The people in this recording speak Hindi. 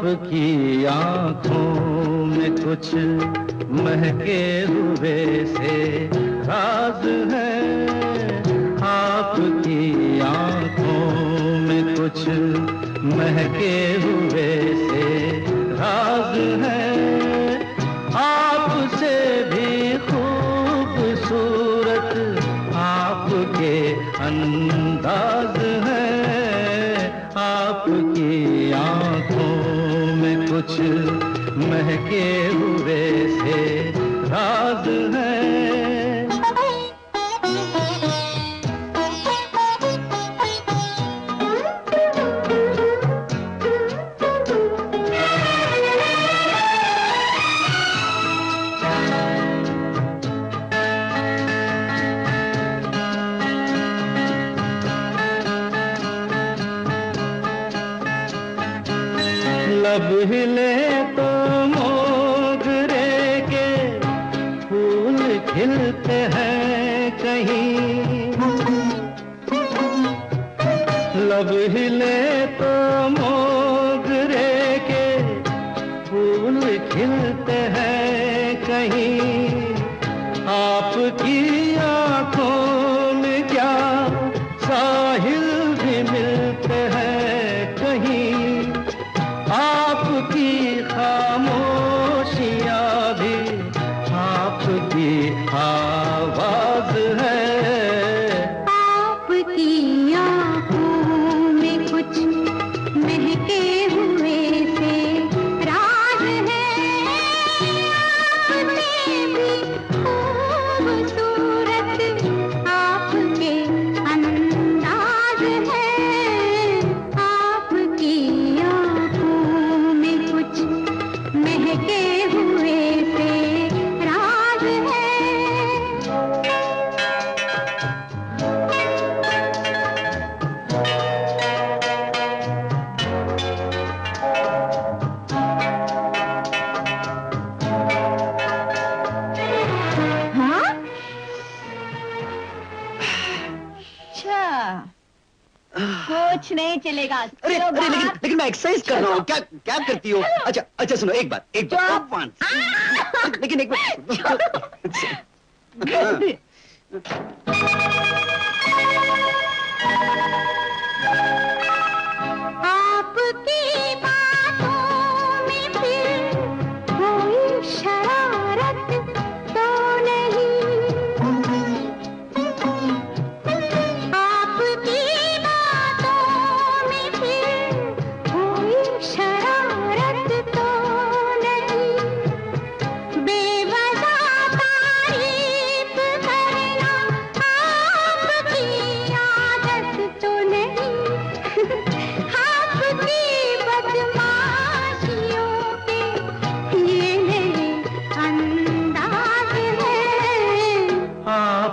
आपकी आँखों में कुछ महके हुए से राज है। आपकी आँखों में कुछ महके हुए से राज है। आपसे भी खूबसूरत आपके अंदाज है। आपकी आँखों कुछ महके हुए लब हिले तो मोगरे के फूल खिलते हैं कहीं। लब हिले तो मोगरे के फूल खिलते हैं कहीं। आपकी आँखों में क्या साहिल भी मिलते हैं? भी कुछ नहीं चलेगा। अरे अरे लेकिन लेकिन मैं एक्सरसाइज कर रहा हूँ। क्या क्या करती हो? अच्छा अच्छा सुनो एक बात एक बात। One. लेकिन एक बात आपकी